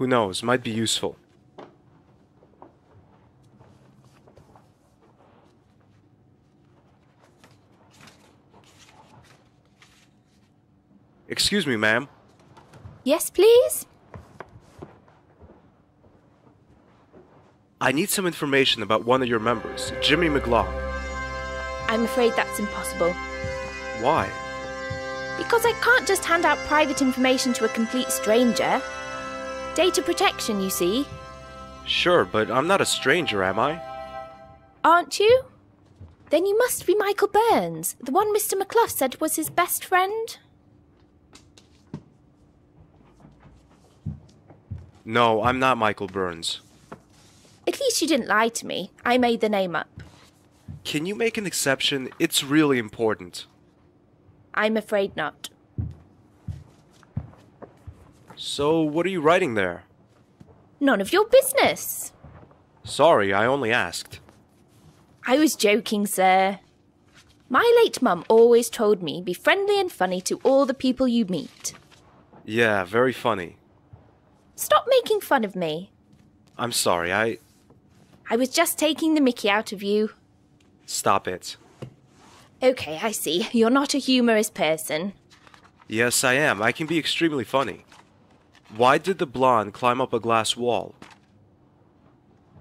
Who knows, might be useful. Excuse me, ma'am. Yes, please? I need some information about one of your members, Jimmy McClough. I'm afraid that's impossible. Why? Because I can't just hand out private information to a complete stranger. Data protection, you see. Sure, but I'm not a stranger, am I? Aren't you? Then you must be Michael Burns, the one Mr. McClough said was his best friend. No, I'm not Michael Burns. At least you didn't lie to me. I made the name up. Can you make an exception? It's really important. I'm afraid not. So, what are you writing there? None of your business. Sorry, I only asked. I was joking, sir. My late mum always told me be friendly and funny to all the people you meet. Yeah, very funny. Stop making fun of me. I'm sorry, I. I was just taking the mickey out of you. Stop it. Okay, I see. You're not a humorous person. Yes, I am. I can be extremely funny. Why did the blonde climb up a glass wall?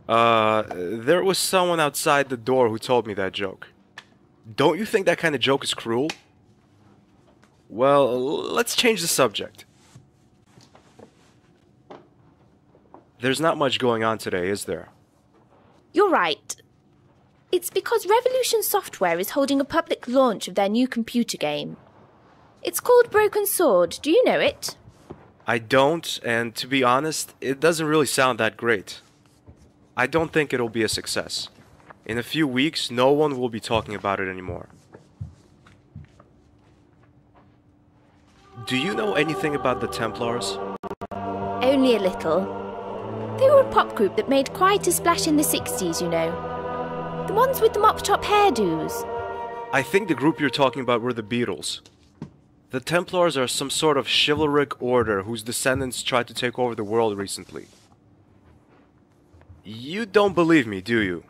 Uh, there was someone outside the door who told me that joke. Don't you think that kind of joke is cruel? Well, let's change the subject. There's not much going on today, is there? You're right. It's because Revolution Software is holding a public launch of their new computer game. It's called Broken Sword. Do you know it? I don't, and to be honest, it doesn't really sound that great. I don't think it'll be a success. In a few weeks, no one will be talking about it anymore. Do you know anything about the Templars? Only a little. They were a pop group that made quite a splash in the 60s, you know. The ones with the mop top hairdos. I think the group you're talking about were the Beatles. The Templars are some sort of chivalric order whose descendants tried to take over the world recently. You don't believe me, do you?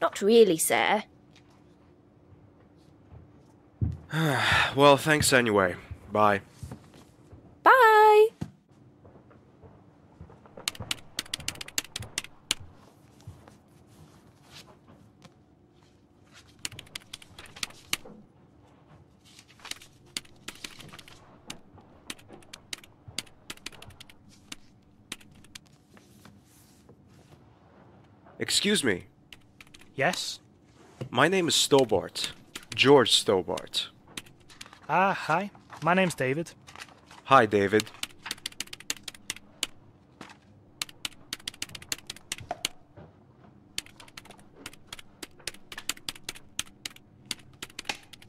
Not really, sir. Well, thanks anyway. Bye. Bye! Excuse me. Yes? My name is Stobart. George Stobart. Ah, hi. My name's David. Hi, David.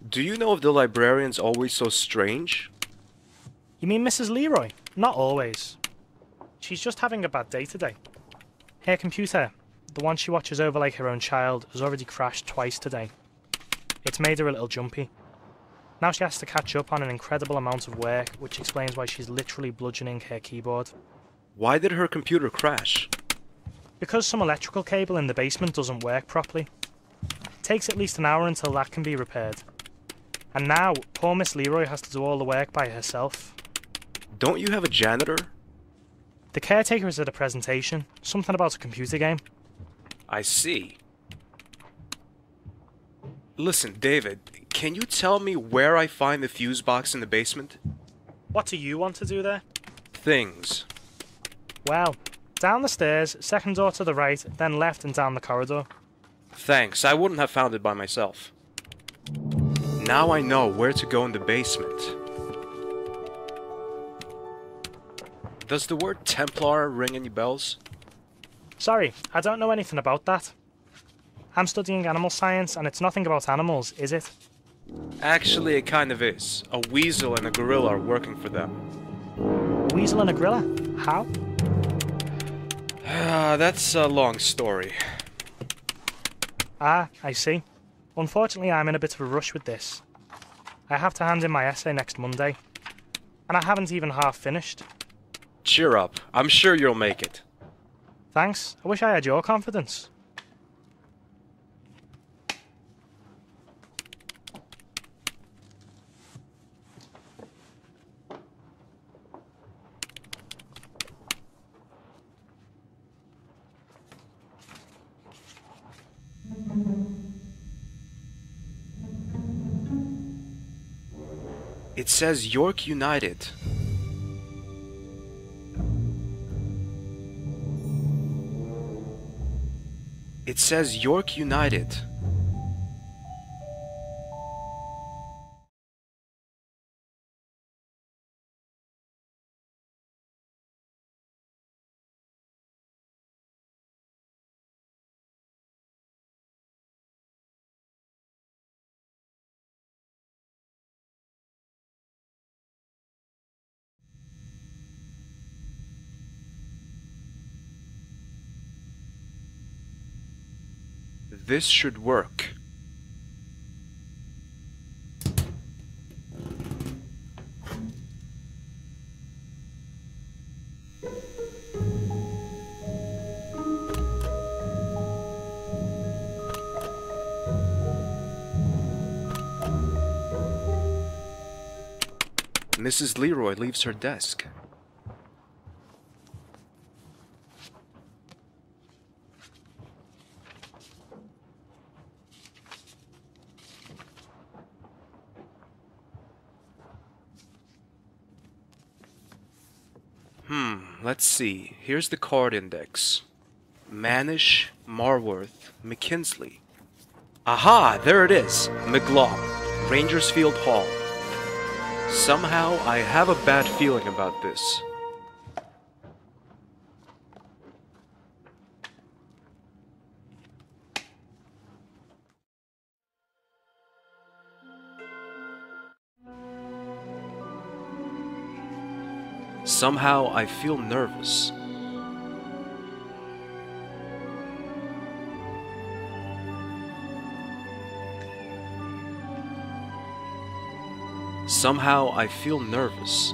Do you know if the librarian's always so strange? You mean Mrs. Leroy? Not always. She's just having a bad day today. Her computer, the one she watches over like her own child, has already crashed twice today. It's made her a little jumpy. Now she has to catch up on an incredible amount of work, which explains why she's literally bludgeoning her keyboard. Why did her computer crash? Because some electrical cable in the basement doesn't work properly. It takes at least an hour until that can be repaired. And now, poor Miss Leroy has to do all the work by herself. Don't you have a janitor? The caretaker is at a presentation, something about a computer game. I see. Listen, David, can you tell me where I find the fuse box in the basement? What do you want to do there? Things. Well, down the stairs, second door to the right, then left and down the corridor. Thanks, I wouldn't have found it by myself. Now I know where to go in the basement. Does the word Templar ring any bells? Sorry, I don't know anything about that. I'm studying animal science, and it's nothing about animals, is it? Actually, it kind of is. A weasel and a gorilla are working for them. A weasel and a gorilla? How? Ah, that's a long story. Ah, I see. Unfortunately, I'm in a bit of a rush with this. I have to hand in my essay next Monday, and I haven't even half finished. Cheer up. I'm sure you'll make it. Thanks. I wish I had your confidence. It says York United. It says York United. This should work. Mrs. Leroy leaves her desk. Hmm, let's see. Here's the card index. Manish, Marworth, McKinsley. Aha, there it is. McClough, Rangersfield Hall. Somehow, I have a bad feeling about this. Somehow, I feel nervous. Somehow, I feel nervous.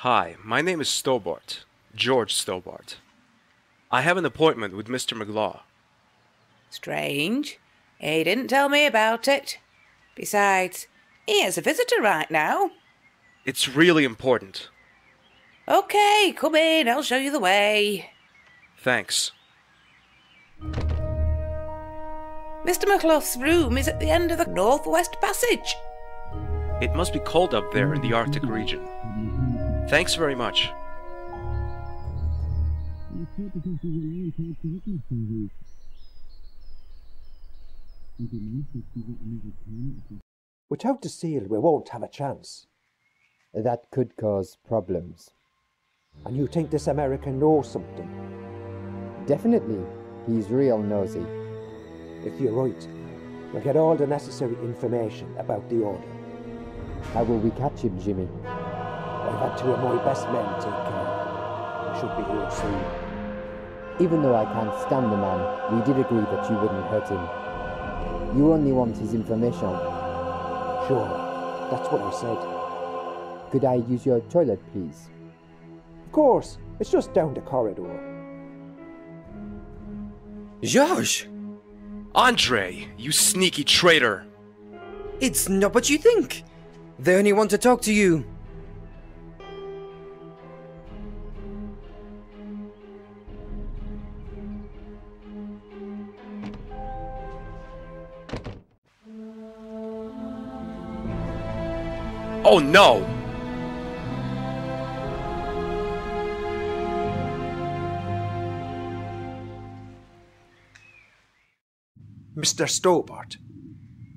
Hi, my name is Stobart, George Stobart. I have an appointment with Mr. McClough. Strange. He didn't tell me about it. Besides, he has a visitor right now. It's really important. Okay, come in, I'll show you the way. Thanks. Mr. McClough's room is at the end of the northwest passage. It must be cold up there in the Arctic region. Thanks very much. Without the seal, we won't have a chance. That could cause problems. And you think this American knows something? Definitely, he's real nosy. If you're right, we'll get all the necessary information about the order. How will we catch him, Jimmy? I've had two of my best men take care. I should be here soon. Even though I can't stand the man, we did agree that you wouldn't hurt him. You only want his information. Sure, that's what I said. Could I use your toilet, please? Of course, it's just down the corridor. George! Andre, you sneaky traitor! It's not what you think! They only want to talk to you. Oh no! Mr. Stobart,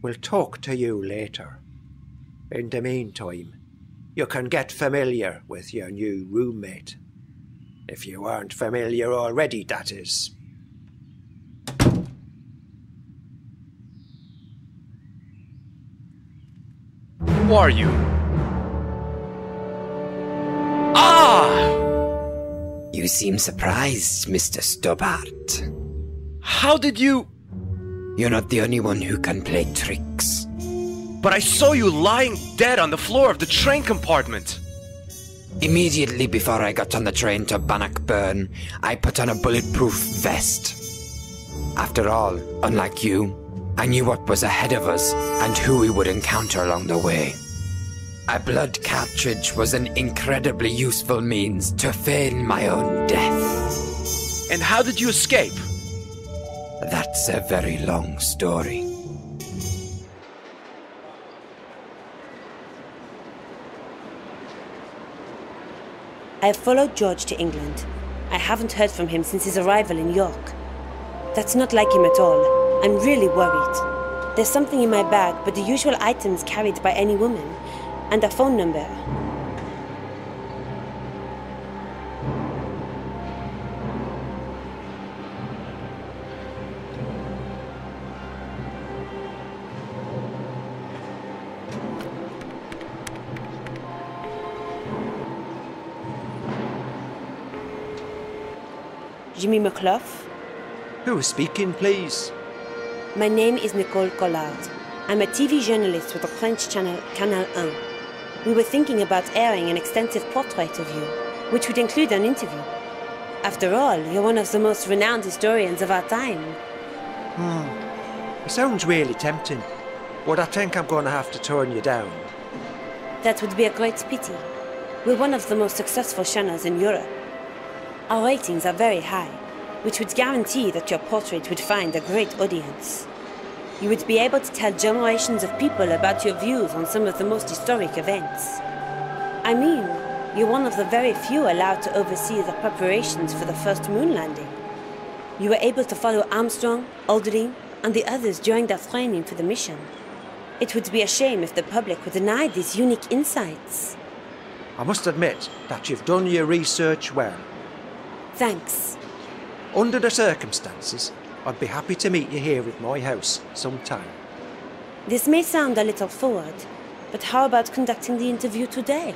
we'll talk to you later. In the meantime, you can get familiar with your new roommate. If you aren't familiar already, that is. Who are you? You seem surprised, Mr. Stobart. How did you. You're not the only one who can play tricks. But I saw you lying dead on the floor of the train compartment. Immediately before I got on the train to Bannockburn, I put on a bulletproof vest. After all, unlike you, I knew what was ahead of us and who we would encounter along the way. A blood cartridge was an incredibly useful means to feign my own death. And how did you escape? That's a very long story. I have followed George to England. I haven't heard from him since his arrival in York. That's not like him at all. I'm really worried. There's something in my bag, but the usual items carried by any woman, and a phone number. Jimmy McClough? Who is speaking, please? My name is Nicole Collard. I'm a TV journalist with the French channel Canal 1. We were thinking about airing an extensive portrait of you, which would include an interview. After all, you're one of the most renowned historians of our time. Hmm. It sounds really tempting, but I think I'm going to have to turn you down. That would be a great pity. We're one of the most successful channels in Europe. Our ratings are very high, which would guarantee that your portrait would find a great audience. You would be able to tell generations of people about your views on some of the most historic events. I mean, you're one of the very few allowed to oversee the preparations for the first moon landing. You were able to follow Armstrong, Aldrin, and the others during their training for the mission. It would be a shame if the public were denied these unique insights. I must admit that you've done your research well. Thanks. Under the circumstances, I'd be happy to meet you here at my house sometime. This may sound a little forward, but how about conducting the interview today?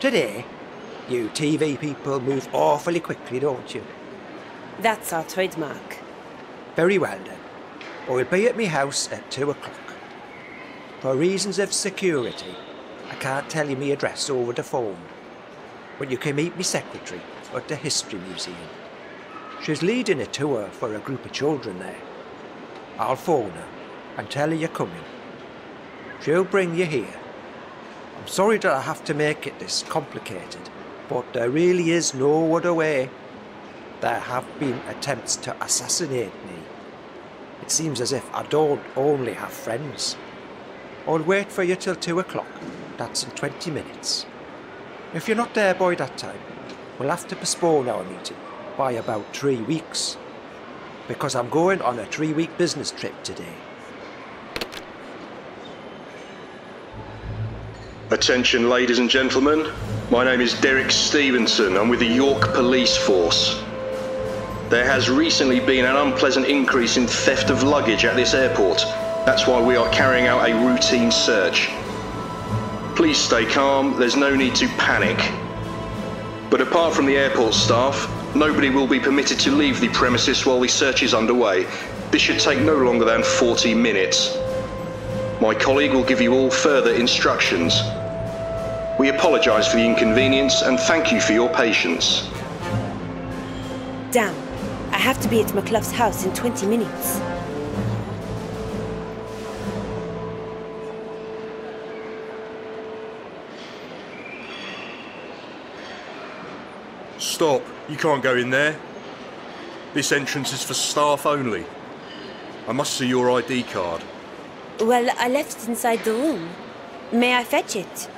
Today, you TV people move awfully quickly, don't you? That's our trademark. Very well then. I'll be at my house at two o'clock. For reasons of security, I can't tell you my address over the phone. But you can meet me secretary at the History Museum. She's leading a tour for a group of children there. I'll phone her and tell her you're coming. She'll bring you here. I'm sorry that I have to make it this complicated, but there really is no other way. There have been attempts to assassinate me. It seems as if I don't only have friends. I'll wait for you till two o'clock. That's in 20 minutes. If you're not there by that time, we'll have to postpone our meeting by about three weeks. Because I'm going on a three week business trip today. Attention, ladies and gentlemen. My name is Derek Stevenson. I'm with the York Police Force. There has recently been an unpleasant increase in theft of luggage at this airport. That's why we are carrying out a routine search. Please stay calm, there's no need to panic. But apart from the airport staff, nobody will be permitted to leave the premises while the search is underway. This should take no longer than 40 minutes. My colleague will give you all further instructions. We apologise for the inconvenience and thank you for your patience. Damn, I have to be at McClough's house in 20 minutes. Stop. You can't go in there. This entrance is for staff only. I must see your ID card. Well, I left it inside the room. May I fetch it?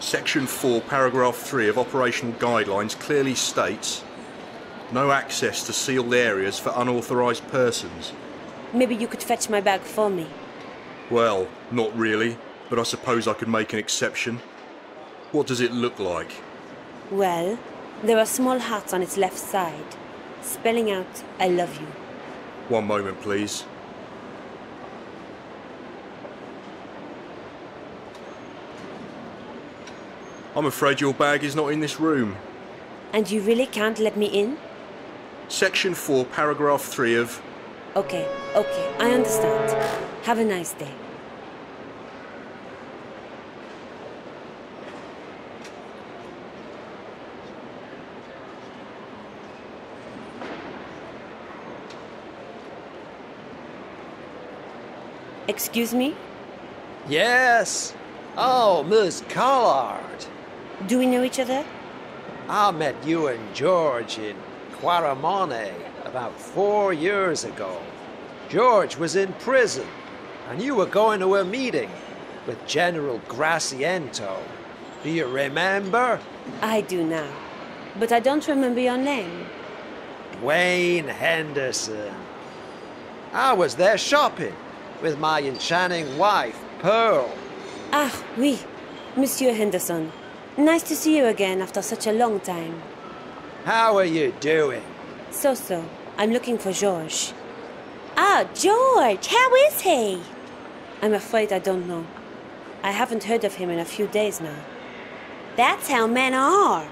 Section 4, paragraph 3 of operational guidelines clearly states no access to sealed areas for unauthorised persons. Maybe you could fetch my bag for me. Well, not really, but I suppose I could make an exception. What does it look like? Well, there are small hearts on its left side, spelling out, I love you. One moment, please. I'm afraid your bag is not in this room. And you really can't let me in? Section 4, paragraph 3 of. Okay, okay, I understand. Have a nice day. Excuse me? Yes. Oh, Miss Collard. Do we know each other? I met you and George in Quaramonte about four years ago. George was in prison, and you were going to a meeting with General Grasiento. Do you remember? I do now. But I don't remember your name. Duane Henderson. I was there shopping with my enchanting wife, Pearl. Ah, oui, Monsieur Henderson. Nice to see you again after such a long time. How are you doing? So so. I'm looking for George. Ah, George! How is he? I'm afraid I don't know. I haven't heard of him in a few days now. That's how men are.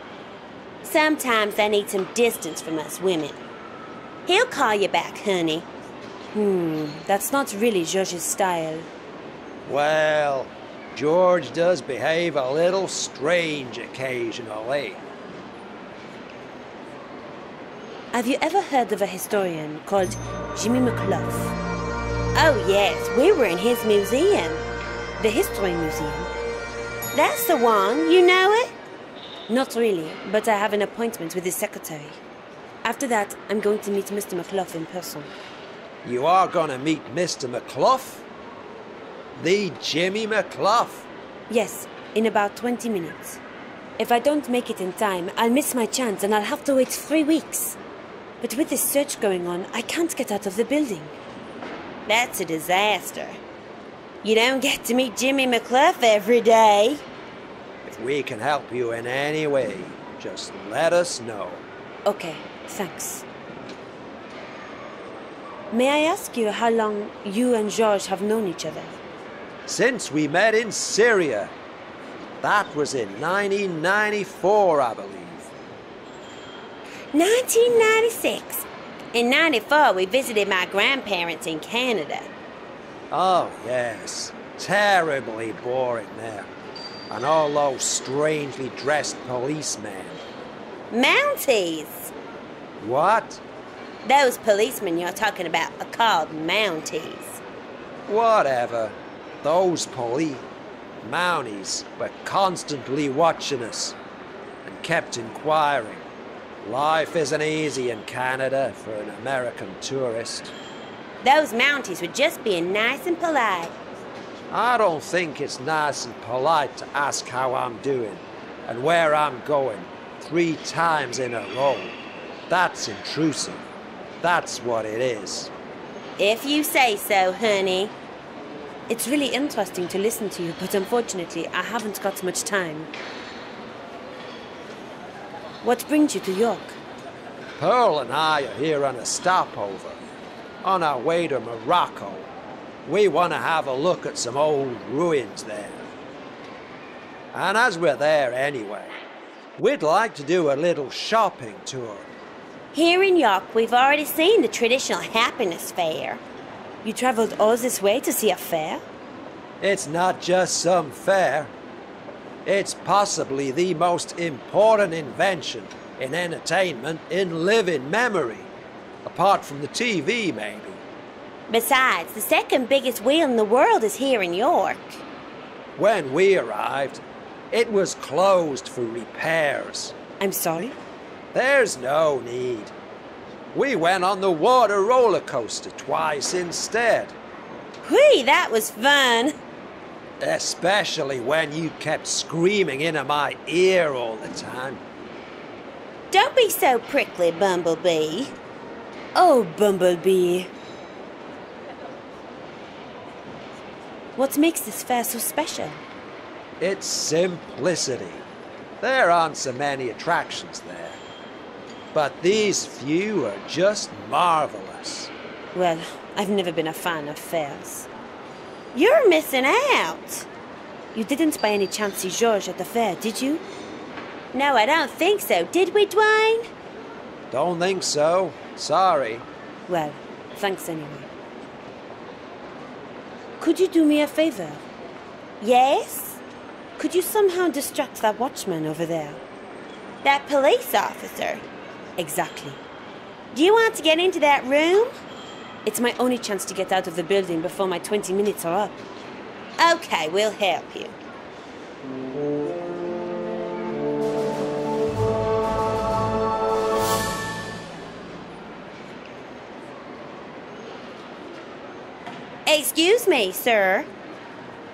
Sometimes they need some distance from us women. He'll call you back, honey. Hmm, that's not really George's style. Well, George does behave a little strange occasionally. Have you ever heard of a historian called Jimmy McClough? Oh, yes, we were in his museum. The History Museum? That's the one. You know it? Not really, but I have an appointment with his secretary. After that, I'm going to meet Mr. McClough in person. You are going to meet Mr. McClough? The Jimmy McClough? Yes, in about 20 minutes. If I don't make it in time, I'll miss my chance and I'll have to wait three weeks. But with this search going on, I can't get out of the building. That's a disaster. You don't get to meet Jimmy McClough every day. If we can help you in any way, just let us know. Okay, thanks. May I ask you how long you and George have known each other? Since we met in Syria. That was in 1994, I believe. 1996. In 94, we visited my grandparents in Canada. Oh, yes. Terribly boring there. And all those strangely dressed policemen. Mounties! What? Those policemen you're talking about are called Mounties. Whatever. Those police Mounties were constantly watching us and kept inquiring. Life isn't easy in Canada for an American tourist. Those Mounties were just being nice and polite. I don't think it's nice and polite to ask how I'm doing and where I'm going three times in a row. That's intrusive. That's what it is. If you say so, honey. It's really interesting to listen to you, but unfortunately, I haven't got much time. What brings you to York? Pearl and I are here on a stopover, on our way to Morocco. We want to have a look at some old ruins there. And as we're there anyway, we'd like to do a little shopping tour. Here in York, we've already seen the traditional happiness fair. You traveled all this way to see a fair? It's not just some fair. It's possibly the most important invention in entertainment in living memory. Apart from the TV, maybe. Besides, the second biggest wheel in the world is here in York. When we arrived, it was closed for repairs. I'm sorry? There's no need. We went on the water roller coaster twice instead. Whee, that was fun. Especially when you kept screaming into my ear all the time. Don't be so prickly, Bumblebee. Oh, Bumblebee. What makes this fair so special? It's simplicity. There aren't so many attractions there. But these few are just marvelous. Well, I've never been a fan of fairs. You're missing out. You didn't by any chance see George at the fair, did you? No, I don't think so. Did we, Duane? Don't think so. Sorry. Well, thanks anyway. Could you do me a favor? Yes? Could you somehow distract that watchman over there? That police officer? Exactly. Do you want to get into that room? It's my only chance to get out of the building before my 20 minutes are up. Okay, we'll help you. Excuse me, sir.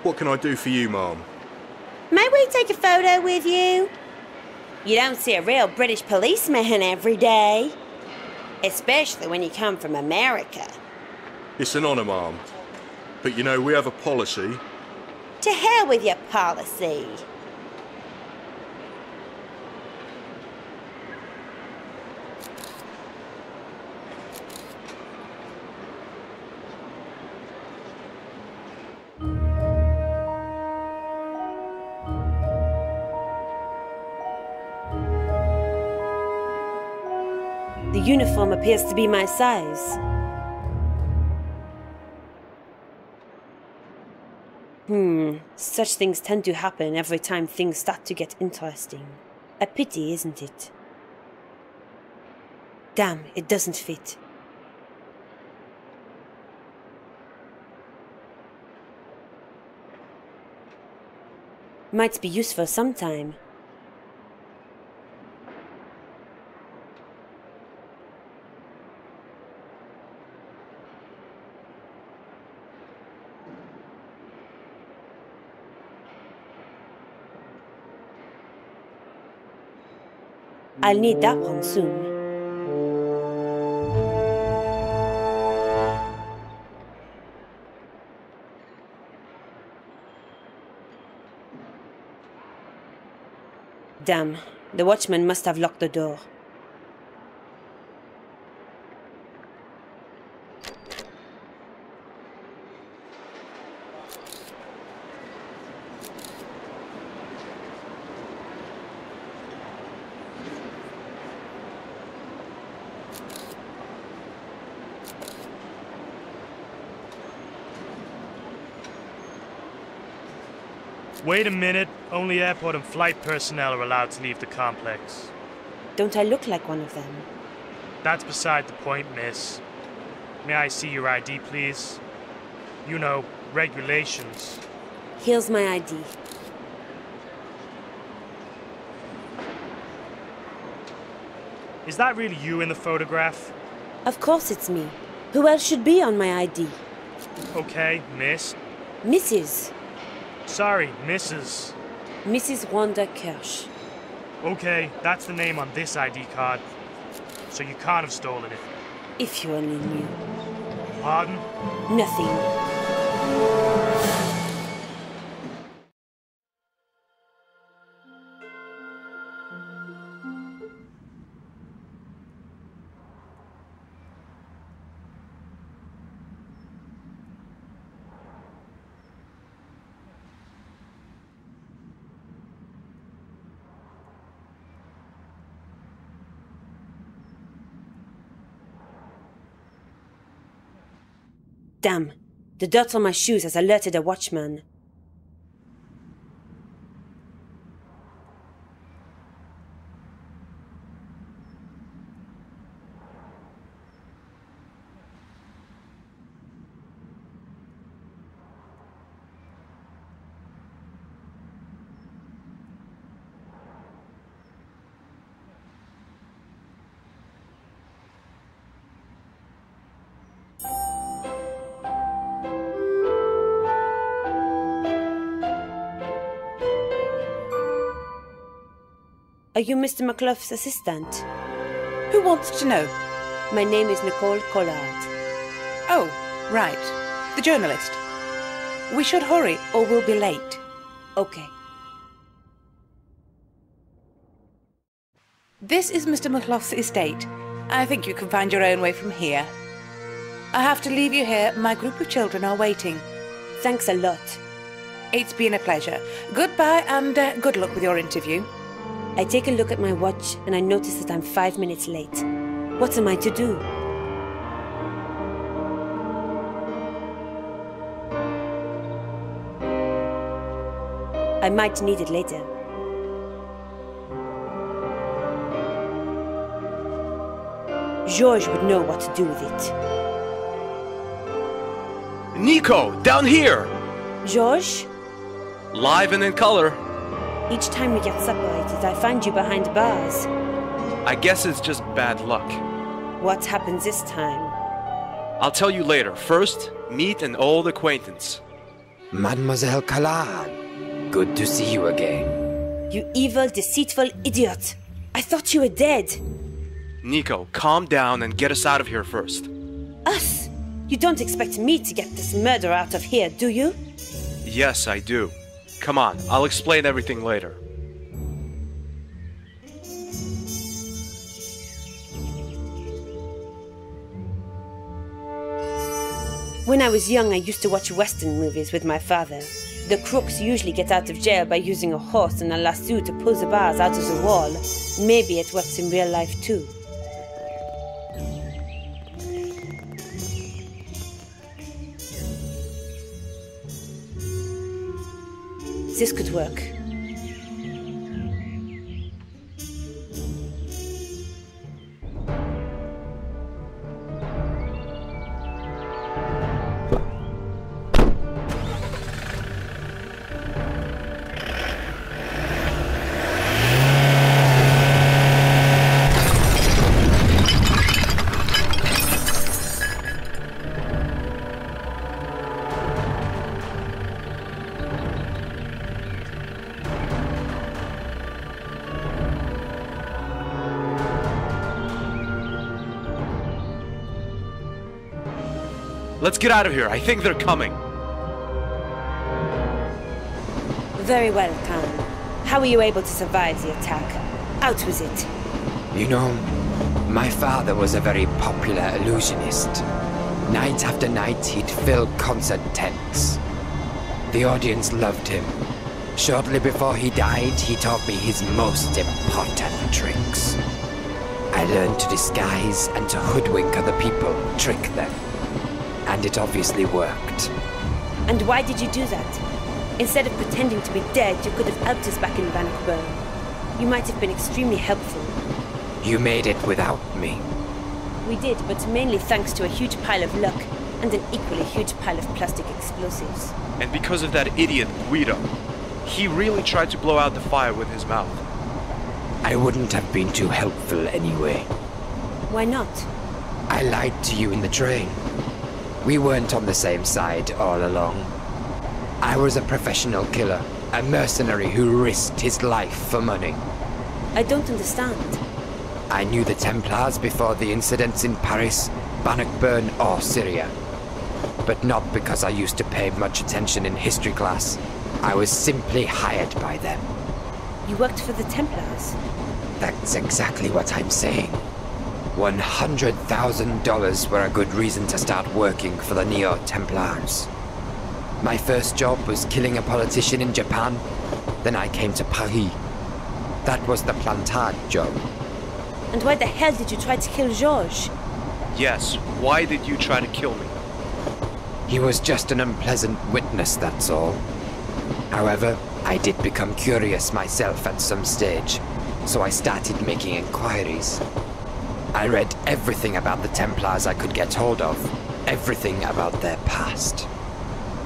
What can I do for you, ma'am? May we take a photo with you? You don't see a real British policeman every day. Especially when you come from America. It's an honour, ma'am. But you know, we have a policy. To hell with your policy. Uniform appears to be my size. Hmm, such things tend to happen every time things start to get interesting. A pity, isn't it? Damn, it doesn't fit. Might be useful sometime. I'll need that one soon. Damn, the watchman must have locked the door. Wait a minute. Only airport and flight personnel are allowed to leave the complex. Don't I look like one of them? That's beside the point, miss. May I see your ID, please? You know, regulations. Here's my ID. Is that really you in the photograph? Of course it's me. Who else should be on my ID? Okay, miss. Mrs. Sorry, Mrs. Mrs. Wanda Kirsch. Okay, that's the name on this ID card. So you can't have stolen it. If you only knew. Pardon? Nothing. Damn. The dirt on my shoes has alerted a watchman. Are you Mr. McClough's assistant? Who wants to know? My name is Nicole Collard. Oh, right. The journalist. We should hurry or we'll be late. Okay. This is Mr. McClough's estate. I think you can find your own way from here. I have to leave you here. My group of children are waiting. Thanks a lot. It's been a pleasure. Goodbye and uh, good luck with your interview. I take a look at my watch and I notice that I'm five minutes late. What am I to do? I might need it later. George would know what to do with it. Nico, down here! George? Live and in color. Each time we get separated, I find you behind bars. I guess it's just bad luck. What happens this time? I'll tell you later. First, meet an old acquaintance. Mademoiselle Collard, good to see you again. You evil, deceitful idiot! I thought you were dead! Nico, calm down and get us out of here first. Us? You don't expect me to get this murder out of here, do you? Yes, I do. Come on, I'll explain everything later. When I was young, I used to watch Western movies with my father. The crooks usually get out of jail by using a horse and a lasso to pull the bars out of the wall. Maybe it works in real life too. This could work. Get out of here. I think they're coming. Very well, Khan. How were you able to survive the attack? Out with it. You know, my father was a very popular illusionist. Night after night, he'd fill concert tents. The audience loved him. Shortly before he died, he taught me his most important tricks. I learned to disguise and to hoodwink other people, trick them. And it obviously worked. And why did you do that? Instead of pretending to be dead, you could have helped us back in Bannockburn. You might have been extremely helpful. You made it without me. We did, but mainly thanks to a huge pile of luck and an equally huge pile of plastic explosives. And because of that idiot Guido. He really tried to blow out the fire with his mouth. I wouldn't have been too helpful anyway. Why not? I lied to you in the train. We weren't on the same side all along. I was a professional killer, a mercenary who risked his life for money. I don't understand. I knew the Templars before the incidents in Paris, Bannockburn, or Syria. But not because I used to pay much attention in history class. I was simply hired by them. You worked for the Templars? That's exactly what I'm saying. $100,000 were a good reason to start working for the Neo Templars. My first job was killing a politician in Japan. Then I came to Paris. That was the Plantard job. And why the hell did you try to kill Georges? Yes, why did you try to kill me? He was just an unpleasant witness, that's all. However, I did become curious myself at some stage, so I started making inquiries. I read everything about the Templars I could get hold of, everything about their past.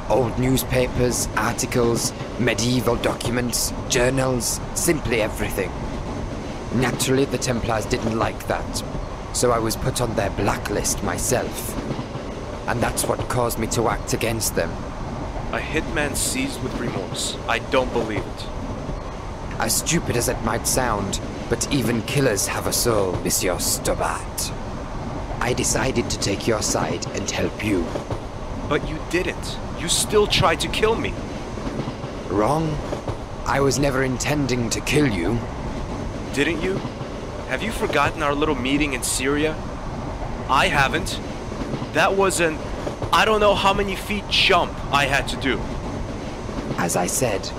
Old newspapers, articles, medieval documents, journals, simply everything. Naturally, the Templars didn't like that, so I was put on their blacklist myself. And that's what caused me to act against them. A hitman seized with remorse. I don't believe it. As stupid as it might sound, but even killers have a soul, Monsieur Stobart. I decided to take your side and help you. But you didn't. You still tried to kill me. Wrong. I was never intending to kill you. Didn't you? Have you forgotten our little meeting in Syria? I haven't. That was an I don't know how many feet jump I had to do. As I said,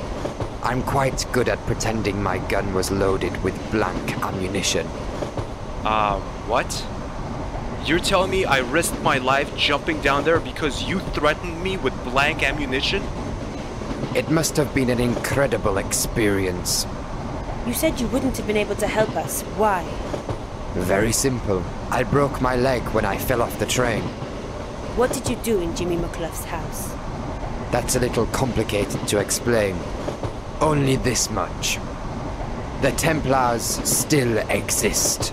I'm quite good at pretending my gun was loaded with blank ammunition. Um, what? You're telling me I risked my life jumping down there because you threatened me with blank ammunition? It must have been an incredible experience. You said you wouldn't have been able to help us. Why? Very simple. I broke my leg when I fell off the train. What did you do in Jimmy McClough's house? That's a little complicated to explain. Only this much. The Templars still exist.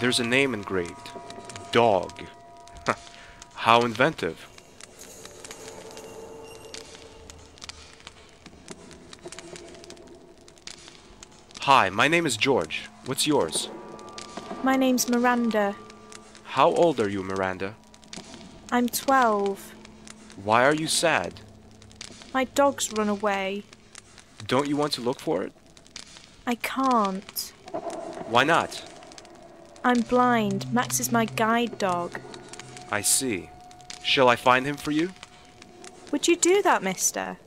There's a name engraved. Dog. How inventive. Hi, my name is George. What's yours? My name's Miranda. How old are you, Miranda? I'm 12. Why are you sad? My dog's run away. Don't you want to look for it? I can't. Why not? I'm blind. Max is my guide dog. I see. Shall I find him for you? Would you do that, mister?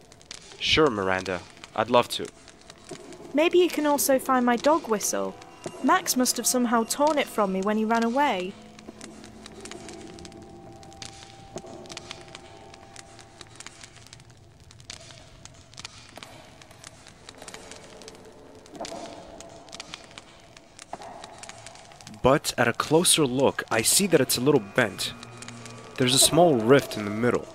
Sure, Miranda. I'd love to. Maybe you can also find my dog whistle. Max must have somehow torn it from me when he ran away. But at a closer look, I see that it's a little bent. There's a small rift in the middle.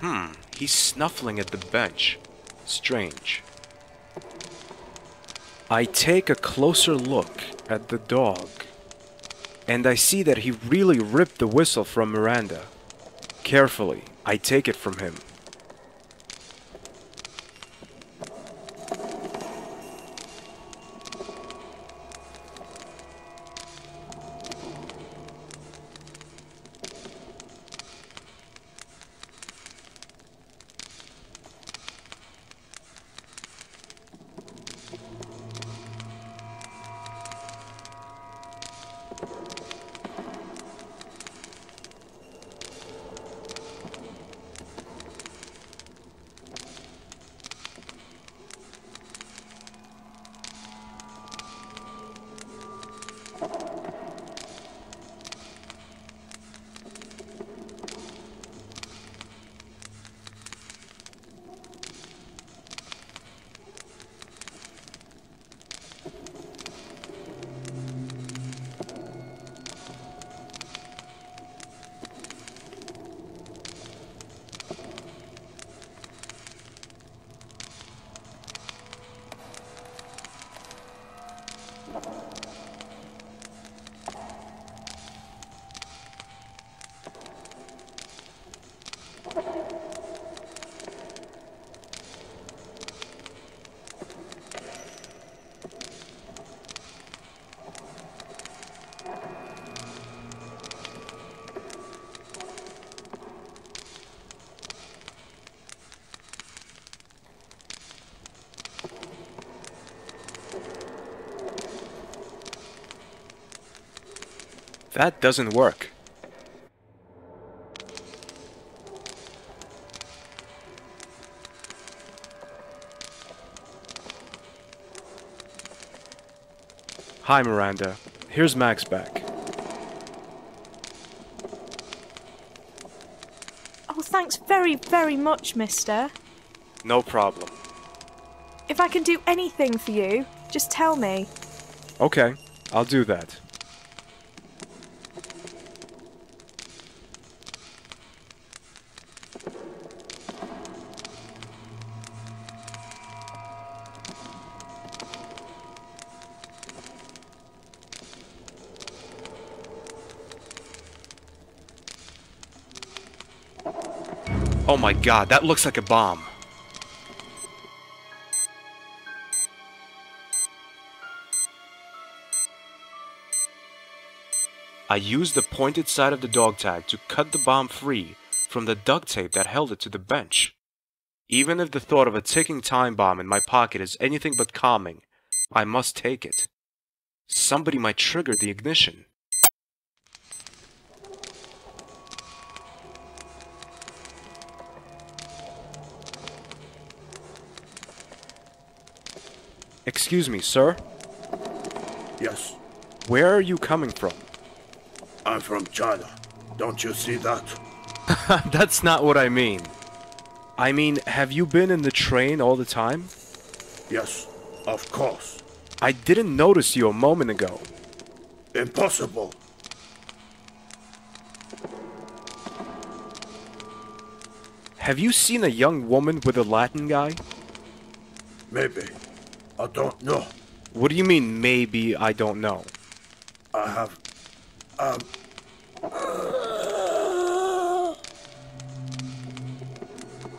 Hmm, he's snuffling at the bench. Strange. I take a closer look at the dog, and I see that he really ripped the whistle from Miranda. Carefully, I take it from him. That doesn't work. Hi, Miranda. Here's Max back. Oh, thanks very, very much, mister. No problem. If I can do anything for you, just tell me. Okay, I'll do that. My god, that looks like a bomb. I used the pointed side of the dog tag to cut the bomb free from the duct tape that held it to the bench. Even if the thought of a ticking time bomb in my pocket is anything but calming, I must take it. Somebody might trigger the ignition. Excuse me, sir? Yes, Where are you coming from? I'm from China. Don't you see that? That's not what I mean. I mean, have you been in the train all the time? Yes, of course. I didn't notice you a moment ago. Impossible. Have you seen a young woman with a Latin guy? Maybe. I don't know. What do you mean, maybe I don't know? I have. Um.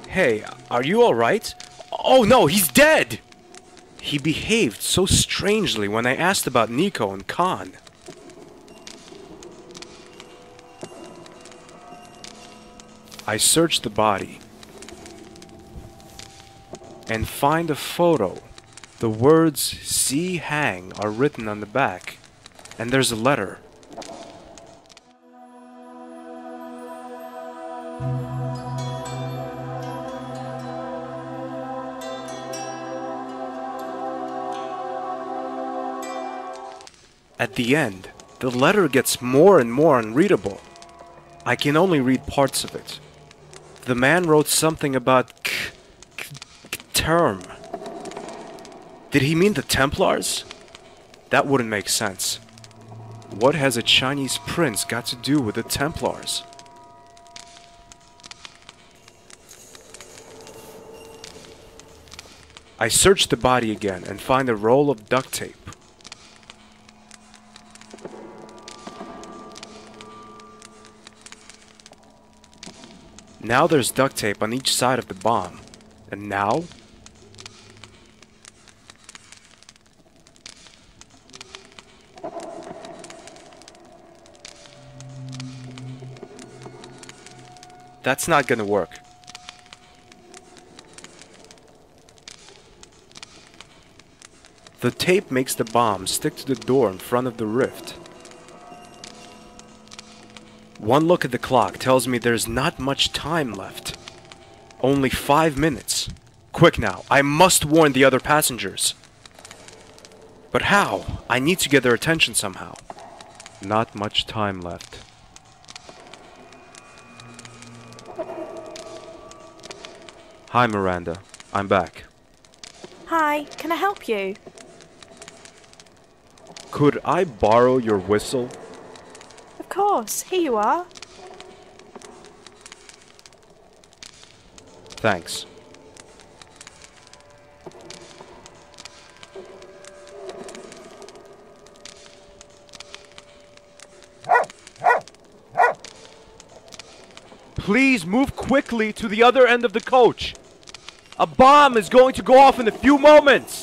Hey, are you alright? Oh no, he's dead! He behaved so strangely when I asked about Nico and Khan. I search the body and find a photo. The words See Hang are written on the back, and there's a letter. At the end, the letter gets more and more unreadable. I can only read parts of it. The man wrote something about k, k, term. Did he mean the Templars? That wouldn't make sense. What has a Chinese prince got to do with the Templars? I search the body again and find a roll of duct tape. Now there's duct tape on each side of the bomb. And now? That's not gonna work. The tape makes the bomb stick to the door in front of the rift. One look at the clock tells me there's not much time left. Only five minutes. Quick now, I must warn the other passengers. But how? I need to get their attention somehow. Not much time left. Hi, Miranda. I'm back. Hi, can I help you? Could I borrow your whistle? Of course, here you are. Thanks. Please move quickly to the other end of the coach. A bomb is going to go off in a few moments.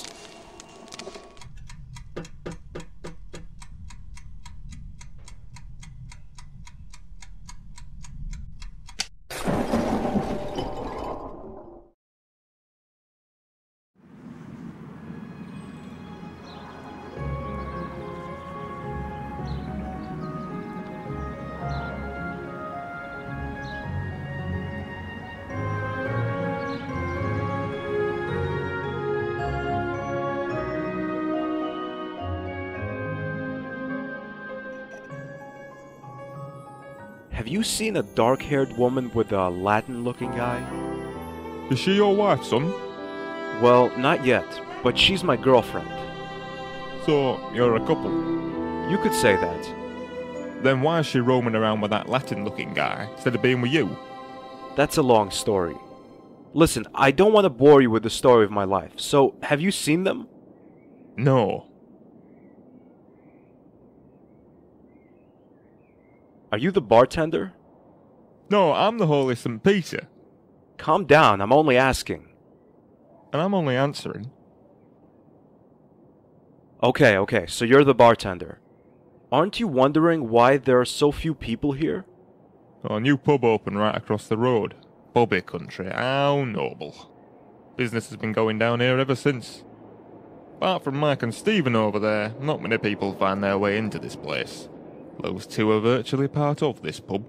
Have you seen a dark haired woman with a Latin looking guy? Is she your wife, son? Well, not yet, but she's my girlfriend. So, you're a couple? You could say that. Then why is she roaming around with that Latin looking guy instead of being with you? That's a long story. Listen, I don't want to bore you with the story of my life, so have you seen them? No. Are you the bartender? No, I'm the Holy St. Peter. Calm down, I'm only asking. And I'm only answering. Okay, okay, so you're the bartender. Aren't you wondering why there are so few people here? Oh, a new pub opened right across the road. Bobby Country. How noble. Business has been going down here ever since. Apart from Mike and Stephen over there, not many people find their way into this place. Those two are virtually part of this pub.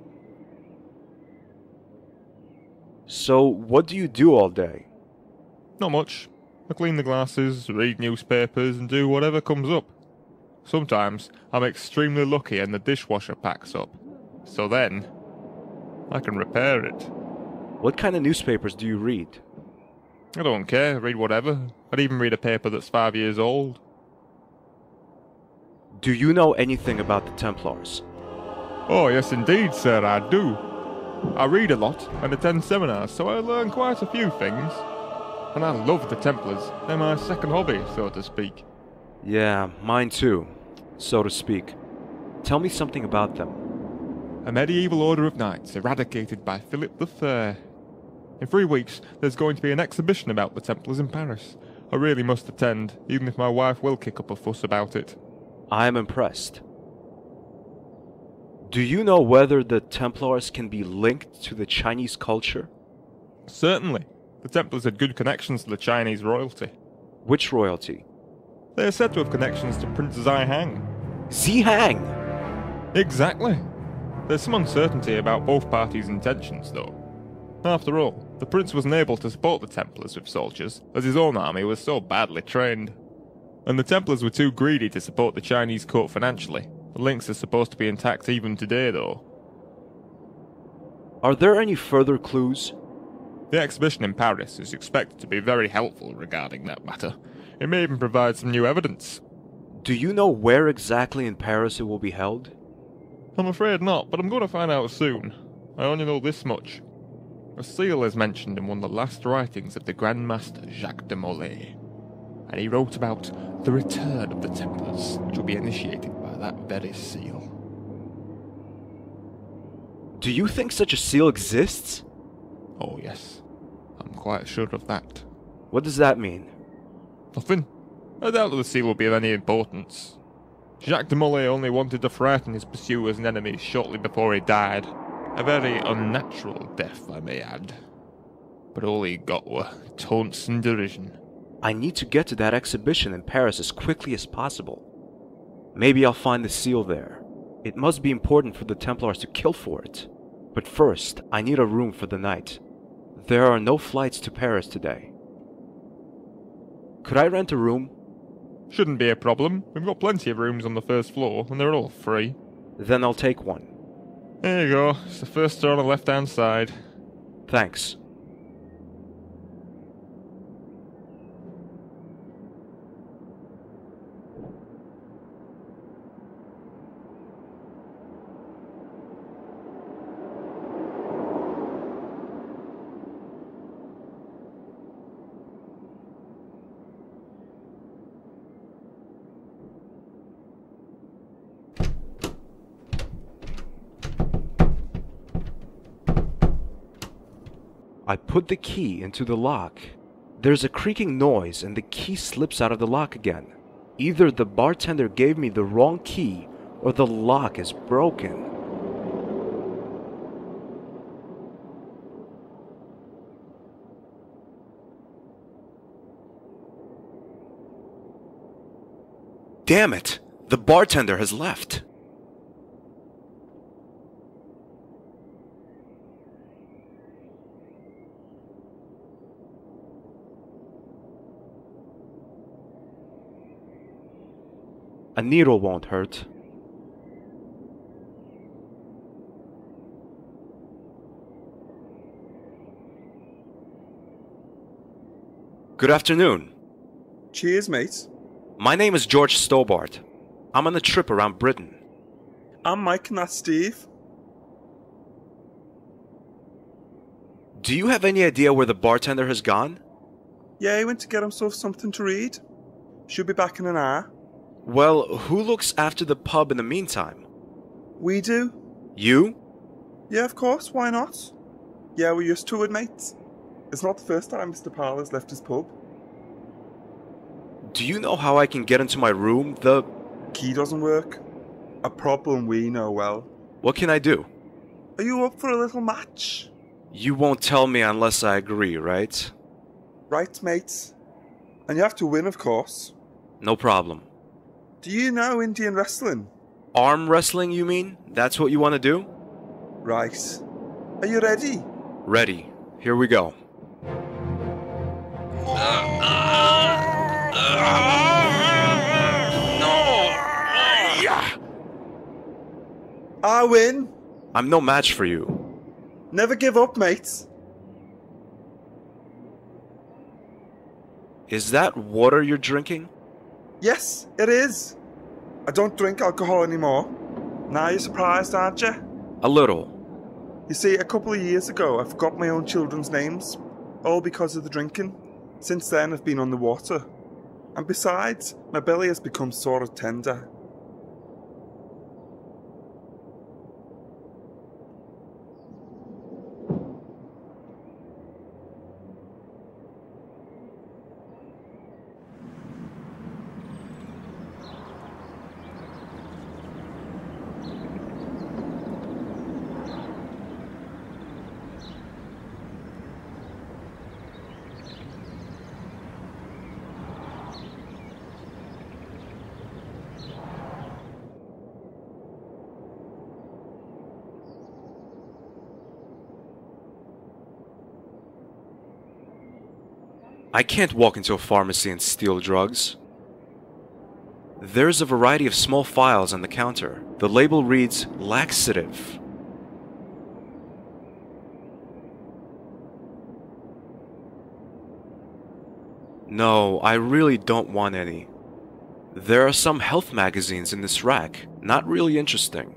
So, what do you do all day? Not much. I clean the glasses, read newspapers, and do whatever comes up. Sometimes I'm extremely lucky and the dishwasher packs up. So then, I can repair it. What kind of newspapers do you read? I don't care, read whatever. I'd even read a paper that's five years old. Do you know anything about the Templars? Oh, yes, indeed, sir, I do. I read a lot and attend seminars, so I learn quite a few things. And I love the Templars. They're my second hobby, so to speak. Yeah, mine too, so to speak. Tell me something about them. A medieval order of knights eradicated by Philip the Fair. In three weeks, there's going to be an exhibition about the Templars in Paris. I really must attend, even if my wife will kick up a fuss about it. I am impressed. Do you know whether the Templars can be linked to the Chinese culture? Certainly. The Templars had good connections to the Chinese royalty. Which royalty? They are said to have connections to Prince Zihang. Zihang? Exactly. There's some uncertainty about both parties' intentions, though. After all, the prince wasn't able to support the Templars with soldiers, as his own army was so badly trained. And the Templars were too greedy to support the Chinese court financially. The links are supposed to be intact even today, though. Are there any further clues? The exhibition in Paris is expected to be very helpful regarding that matter. It may even provide some new evidence. Do you know where exactly in Paris it will be held? I'm afraid not, but I'm going to find out soon. I only know this much. A seal is mentioned in one of the last writings of the Grand Master Jacques de Molay, and he wrote about the return of the Templars, which will be initiated by that very seal. Do you think such a seal exists? Oh, yes. I'm quite sure of that. What does that mean? Nothing. I doubt that the seal will be of any importance. Jacques de Molay only wanted to frighten his pursuers and enemies shortly before he died. A very unnatural death, I may add. But all he got were taunts and derision. I need to get to that exhibition in Paris as quickly as possible. Maybe I'll find the seal there. It must be important for the Templars to kill for it. But first, I need a room for the night. There are no flights to Paris today. Could I rent a room? Shouldn't be a problem. We've got plenty of rooms on the first floor, and they're all free. Then I'll take one. There you go. It's the first door on the left hand side. Thanks. Put the key into the lock. There's a creaking noise and the key slips out of the lock again. Either the bartender gave me the wrong key or the lock is broken. Damn it! The bartender has left. A needle won't hurt. Good afternoon. Cheers, mate. My name is George Stobart. I'm on a trip around Britain. I'm Mike and that's Steve. Do you have any idea where the bartender has gone? Yeah, he went to get himself something to read. Should be back in an hour. Well, who looks after the pub in the meantime? We do. You? Yeah, of course, why not? Yeah, we're used to it, mate. It's not the first time Mr. Parler's left his pub. Do you know how I can get into my room? The key doesn't work. A problem we know well. What can I do? Are you up for a little match? You won't tell me unless I agree, right? Right, mate. And you have to win, of course. No problem. Do you know Indian wrestling? Arm wrestling, you mean? That's what you want to do? Right. Are you ready? Ready. Here we go. No! I win. I'm no match for you. Never give up, mates. Is that water you're drinking? Yes, it is. I don't drink alcohol anymore. Now you're surprised, aren't you? A little. You see, a couple of years ago, I forgot my own children's names, all because of the drinking. Since then, I've been on the water. And besides, my belly has become sort of tender. I can't walk into a pharmacy and steal drugs. There's a variety of small files on the counter. The label reads laxative. No, I really don't want any. There are some health magazines in this rack. Not really interesting.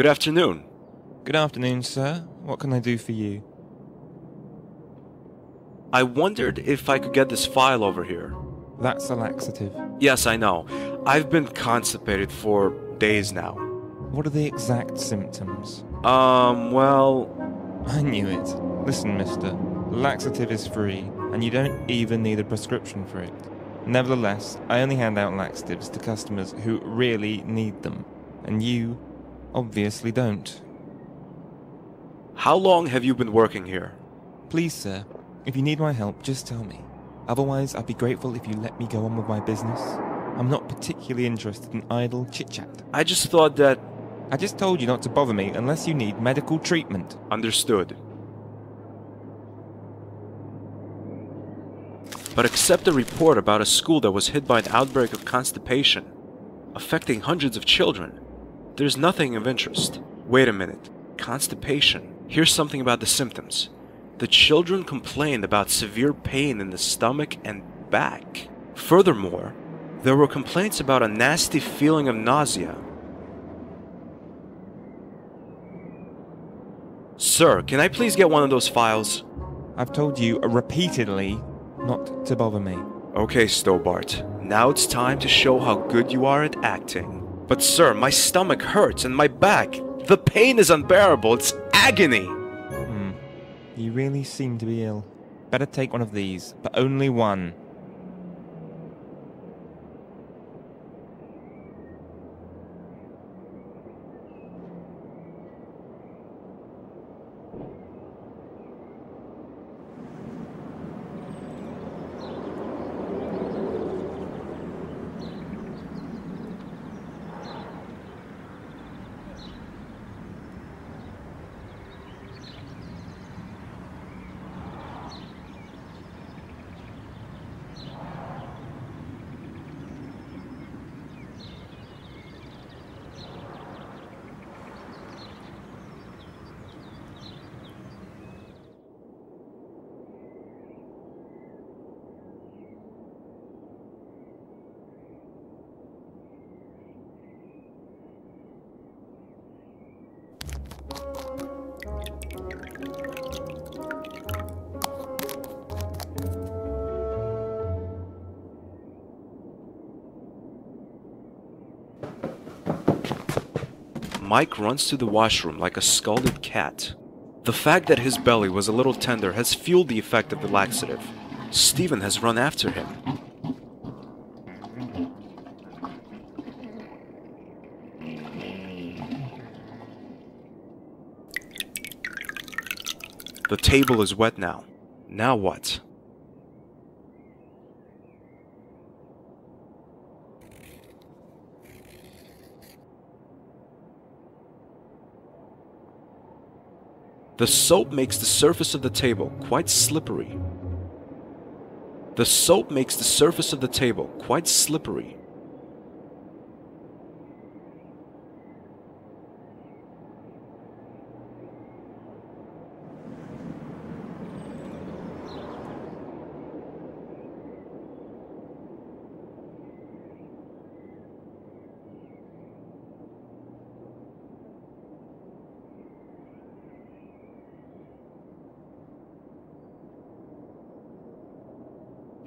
Good afternoon. Good afternoon, sir. What can I do for you? I wondered if I could get this file over here. That's a laxative. Yes, I know. I've been constipated for days now. What are the exact symptoms? Um, well. I knew it. Listen, mister. Laxative is free, and you don't even need a prescription for it. Nevertheless, I only hand out laxatives to customers who really need them. And you obviously don't. How long have you been working here? Please, sir, if you need my help, just tell me. Otherwise, I'd be grateful if you let me go on with my business. I'm not particularly interested in idle chit chat. I just thought that. I just told you not to bother me unless you need medical treatment. Understood. But accept a report about a school that was hit by an outbreak of constipation, affecting hundreds of children. There's nothing of interest. Wait a minute. Constipation. Here's something about the symptoms. The children complained about severe pain in the stomach and back. Furthermore, there were complaints about a nasty feeling of nausea. Sir, can I please get one of those files? I've told you repeatedly not to bother me. Okay, Stobart. Now it's time to show how good you are at acting. But sir, my stomach hurts and my back. The pain is unbearable. It's agony. Hmm. You really seem to be ill. Better take one of these, but only one. Mike runs to the washroom like a scalded cat. The fact that his belly was a little tender has fueled the effect of the laxative. Stephen has run after him. The table is wet now. Now what? The soap makes the surface of the table quite slippery. The soap makes the surface of the table quite slippery.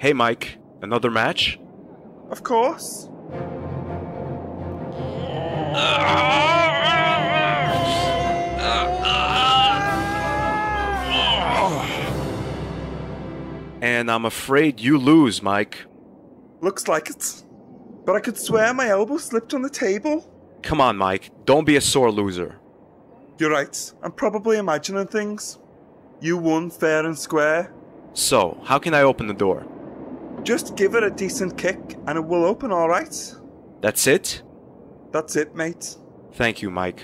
Hey Mike, another match? Of course. And I'm afraid you lose, Mike. Looks like it. But I could swear my elbow slipped on the table. Come on, Mike. Don't be a sore loser. You're right. I'm probably imagining things. You won fair and square. So, how can I open the door? Just give it a decent kick and it will open alright. That's it? That's it, mate. Thank you, Mike.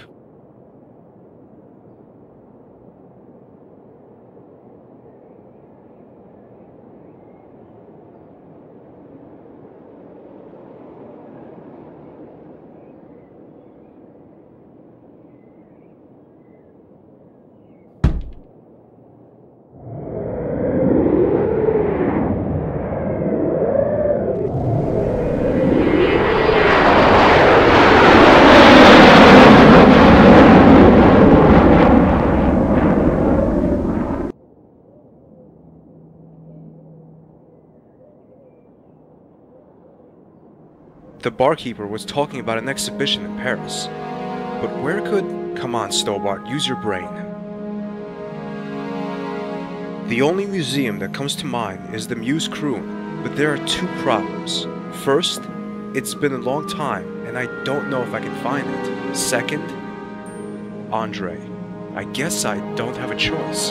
The barkeeper was talking about an exhibition in Paris. But where could... Come on, Stobart, use your brain. The only museum that comes to mind is the Musée Crune, but there are two problems. First, it's been a long time and I don't know if I can find it. Second, Andre. I guess I don't have a choice.